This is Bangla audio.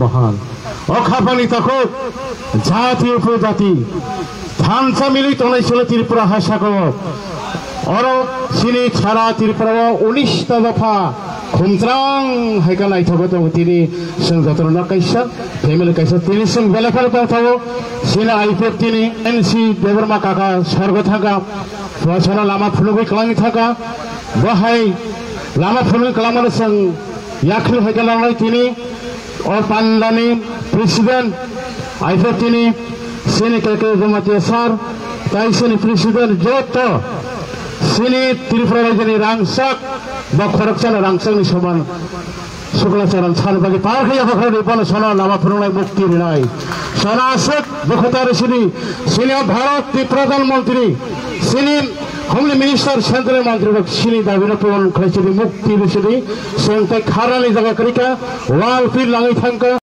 মহান। অখাফানিত হোক জাতি উপজাতি থানসা মিলিত হয়েছিল ত্রিপুরা হাসাগর। অরব সিনি ছাড়া ত্রিপুরা উনিশটা দফা খুমত্রাং হাইকা লাই থাকো তো তিনি সঙ্গ যত্ন না কাইসা ফ্যামিলি কাইসা, তিনি সঙ্গ বেলা ফেলা তো থাকো। সিনা আইপের তিনি এনসি দেবরমা কাকা স্বর্গ থাকা পড়াশোনা লামা ফুলবই কালামি থাকা, বাহাই লামা ফুলবই কালামার সঙ্গ ইয়াখিল হাইকা লাই তিনি অপান্দানি প্রেসিডেন্ট আইফাতিনি সিনি কেকে জমাতিয়া সার তাই সিনি প্রেসিডেন্ট যত সিনি ত্রিপুরা রাজ্যের রাংসক বা খরকচালা রাংসাকনি সমান শুক্লাচরণ সালবাগি পার হইয়া হখরে বল সনা নামা পুরনায় মুক্তি নাই। সনা আসুক বখতার সিনি সিনি ভারত প্রধানমন্ত্রী, সিনি মিনিস্টার সেন্ট্রাল মন্ত্রী সিনি দাবি পূরণ খাইছিনি মুক্তি দিয়েছিল সেন্টাই খারানি জায়গা করিকা ওয়াল ফির লাঙি থাঙ্কা